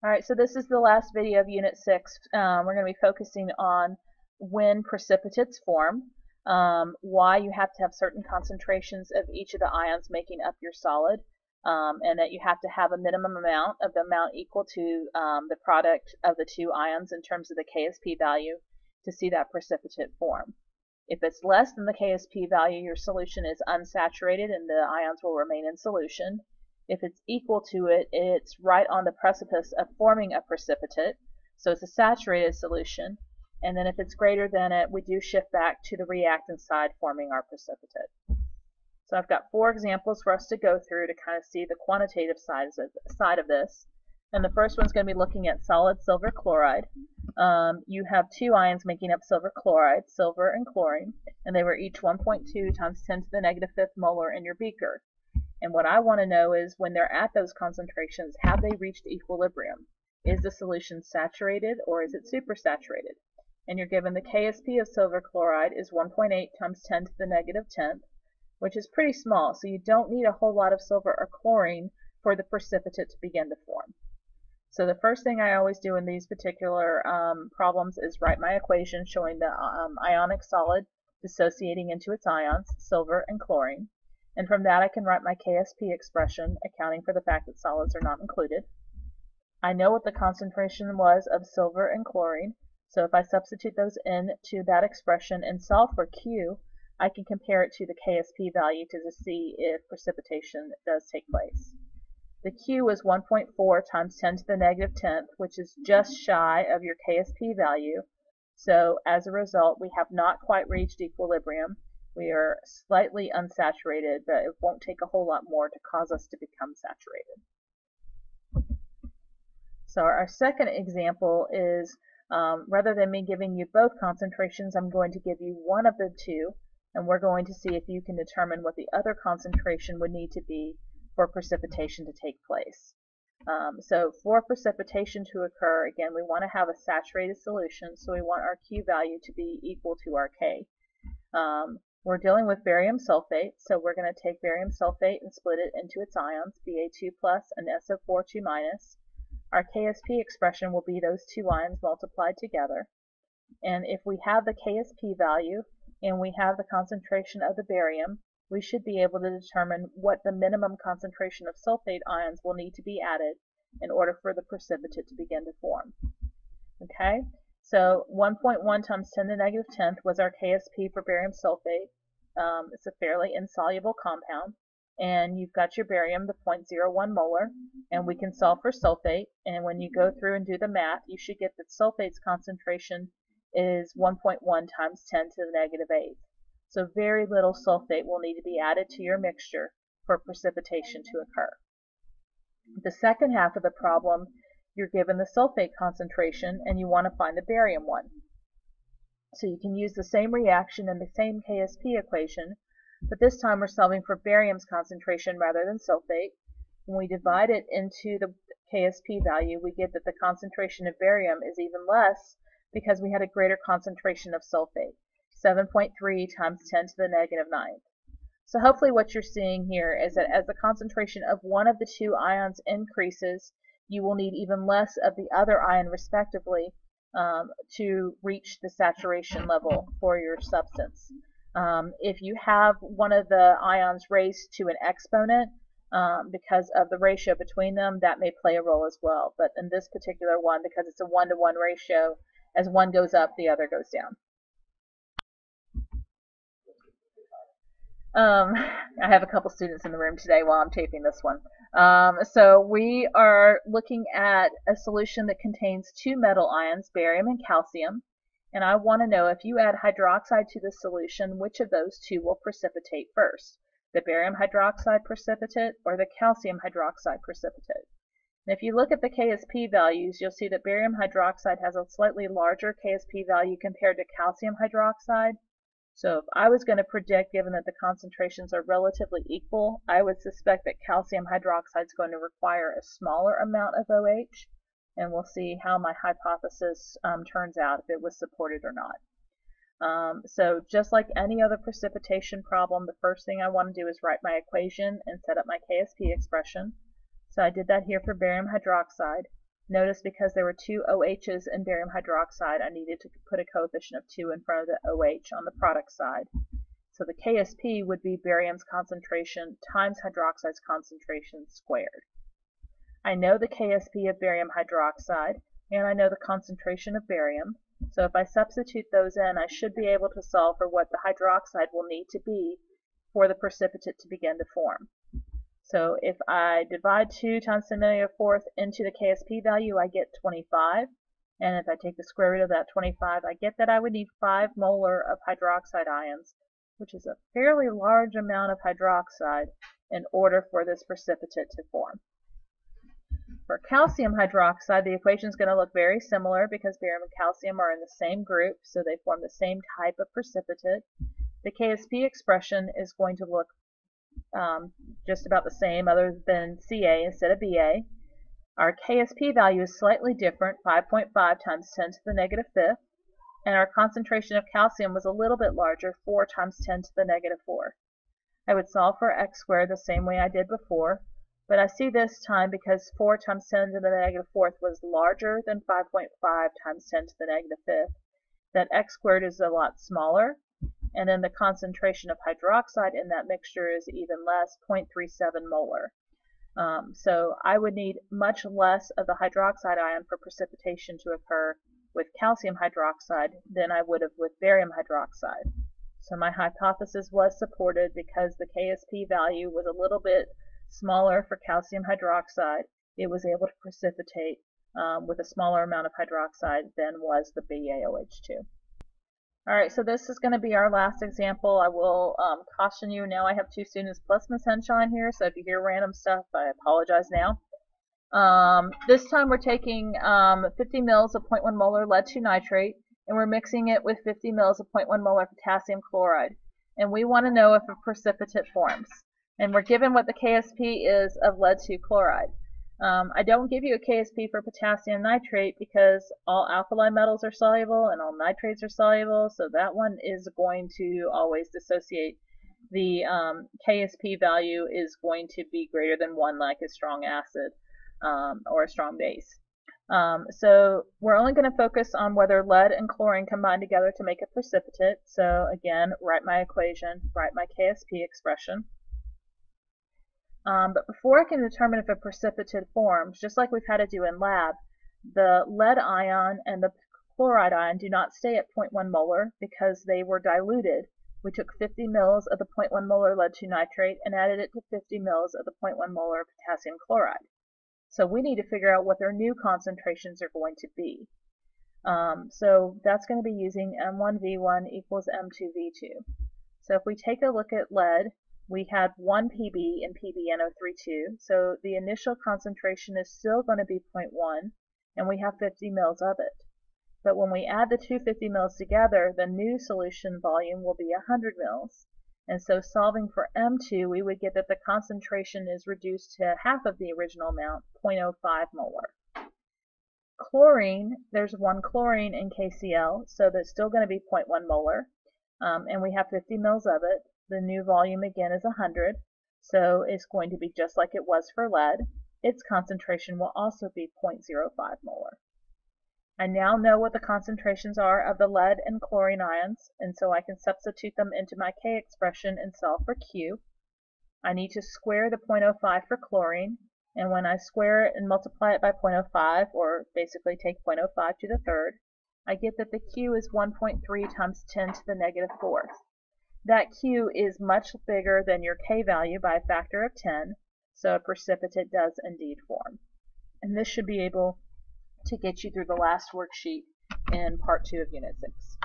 Alright, so this is the last video of Unit 6. Um, we're going to be focusing on when precipitates form, um, why you have to have certain concentrations of each of the ions making up your solid, um, and that you have to have a minimum amount of the amount equal to um, the product of the two ions in terms of the KSP value to see that precipitate form. If it's less than the KSP value, your solution is unsaturated and the ions will remain in solution. If it's equal to it, it's right on the precipice of forming a precipitate, so it's a saturated solution. And then if it's greater than it, we do shift back to the reactant side forming our precipitate. So I've got four examples for us to go through to kind of see the quantitative side of, side of this. And the first one's going to be looking at solid silver chloride. Um, you have two ions making up silver chloride, silver and chlorine, and they were each 1.2 times 10 to the negative fifth molar in your beaker. And what I want to know is when they're at those concentrations, have they reached equilibrium? Is the solution saturated or is it supersaturated? And you're given the KSP of silver chloride is 1.8 times 10 to the negative 10th, which is pretty small, so you don't need a whole lot of silver or chlorine for the precipitate to begin to form. So the first thing I always do in these particular um, problems is write my equation showing the um, ionic solid dissociating into its ions, silver and chlorine and from that I can write my KSP expression, accounting for the fact that solids are not included. I know what the concentration was of silver and chlorine, so if I substitute those in to that expression and solve for Q, I can compare it to the KSP value to see if precipitation does take place. The Q is 1.4 times 10 to the negative 10th, which is just shy of your KSP value, so as a result we have not quite reached equilibrium, we are slightly unsaturated, but it won't take a whole lot more to cause us to become saturated. So our second example is, um, rather than me giving you both concentrations, I'm going to give you one of the two, and we're going to see if you can determine what the other concentration would need to be for precipitation to take place. Um, so for precipitation to occur, again, we want to have a saturated solution, so we want our Q value to be equal to our K. Um, we're dealing with barium sulfate, so we're going to take barium sulfate and split it into its ions, Ba2 plus and SO4 minus. Our KSP expression will be those two ions multiplied together. And if we have the KSP value and we have the concentration of the barium, we should be able to determine what the minimum concentration of sulfate ions will need to be added in order for the precipitate to begin to form. Okay, so 1.1 times 10 to the negative 10th was our KSP for barium sulfate. Um, it's a fairly insoluble compound. And you've got your barium, the 0.01 molar, and we can solve for sulfate. And when you go through and do the math, you should get that sulfate's concentration is 1.1 times 10 to the negative 8. So very little sulfate will need to be added to your mixture for precipitation to occur. The second half of the problem, you're given the sulfate concentration and you want to find the barium one. So you can use the same reaction and the same KSP equation, but this time we're solving for barium's concentration rather than sulfate. When we divide it into the KSP value, we get that the concentration of barium is even less because we had a greater concentration of sulfate, 7.3 times 10 to the negative 9th. So hopefully what you're seeing here is that as the concentration of one of the two ions increases, you will need even less of the other ion respectively um, to reach the saturation level for your substance. Um, if you have one of the ions raised to an exponent, um, because of the ratio between them, that may play a role as well. But in this particular one, because it's a one-to-one -one ratio, as one goes up, the other goes down. Um, I have a couple students in the room today while I'm taping this one. Um, so we are looking at a solution that contains two metal ions, barium and calcium. And I want to know if you add hydroxide to the solution, which of those two will precipitate first? The barium hydroxide precipitate or the calcium hydroxide precipitate? And if you look at the KSP values, you'll see that barium hydroxide has a slightly larger KSP value compared to calcium hydroxide. So if I was going to predict, given that the concentrations are relatively equal, I would suspect that calcium hydroxide is going to require a smaller amount of OH, and we'll see how my hypothesis um, turns out, if it was supported or not. Um, so just like any other precipitation problem, the first thing I want to do is write my equation and set up my KSP expression. So I did that here for barium hydroxide. Notice because there were two OHs in barium hydroxide, I needed to put a coefficient of 2 in front of the OH on the product side. So the KSP would be barium's concentration times hydroxide's concentration squared. I know the KSP of barium hydroxide, and I know the concentration of barium, so if I substitute those in, I should be able to solve for what the hydroxide will need to be for the precipitate to begin to form. So if I divide 2 times 10 to the fourth into the KSP value, I get 25. And if I take the square root of that 25, I get that I would need 5 molar of hydroxide ions which is a fairly large amount of hydroxide in order for this precipitate to form. For calcium hydroxide, the equation is going to look very similar because barium and calcium are in the same group, so they form the same type of precipitate. The KSP expression is going to look um, just about the same other than Ca instead of Ba. Our KSP value is slightly different, 5.5 times 10 to the negative fifth and our concentration of calcium was a little bit larger, 4 times 10 to the negative 4. I would solve for x squared the same way I did before, but I see this time because 4 times 10 to the negative fourth was larger than 5.5 times 10 to the negative fifth, that x squared is a lot smaller, and then the concentration of hydroxide in that mixture is even less, 0.37 molar. Um, so I would need much less of the hydroxide ion for precipitation to occur with calcium hydroxide than I would have with barium hydroxide. So my hypothesis was supported because the KSP value was a little bit smaller for calcium hydroxide. It was able to precipitate um, with a smaller amount of hydroxide than was the BaOH2. Alright, so this is going to be our last example. I will um, caution you, now I have two students plus Miss Henshine here, so if you hear random stuff, I apologize now. Um, this time we're taking um, 50 mils of 0.1 molar lead 2 nitrate and we're mixing it with 50 mils of 0.1 molar potassium chloride. And we want to know if a precipitate forms. And we're given what the KSP is of lead 2 chloride. Um, I don't give you a KSP for potassium nitrate because all alkali metals are soluble and all nitrates are soluble, so that one is going to always dissociate. The um, KSP value is going to be greater than 1 like a strong acid um, or a strong base. Um, so we're only going to focus on whether lead and chlorine combine together to make a precipitate. So again, write my equation, write my KSP expression. Um, but before I can determine if a precipitate forms, just like we've had to do in lab, the lead ion and the chloride ion do not stay at 0.1 molar because they were diluted. We took 50 mils of the 0.1 molar lead 2 nitrate and added it to 50 mils of the 0.1 molar potassium chloride. So we need to figure out what their new concentrations are going to be. Um, so that's going to be using M1V1 equals M2V2. So if we take a look at lead, we had 1 PB in PbNO32, so the initial concentration is still going to be 0.1, and we have 50 mils of it. But when we add the two 50 mils together, the new solution volume will be 100 mils. And so solving for M2, we would get that the concentration is reduced to half of the original amount, 0.05 molar. Chlorine, there's one chlorine in KCl, so that's still going to be 0.1 molar. Um, and we have 50 mils of it. The new volume again is 100, so it's going to be just like it was for lead. Its concentration will also be 0.05 molar. I now know what the concentrations are of the lead and chlorine ions, and so I can substitute them into my K expression and solve for Q. I need to square the 0.05 for chlorine, and when I square it and multiply it by 0.05, or basically take 0.05 to the third, I get that the Q is 1.3 times 10 to the negative fourth. That Q is much bigger than your K value by a factor of 10, so a precipitate does indeed form. And this should be able to get you through the last worksheet in part two of Unit 6.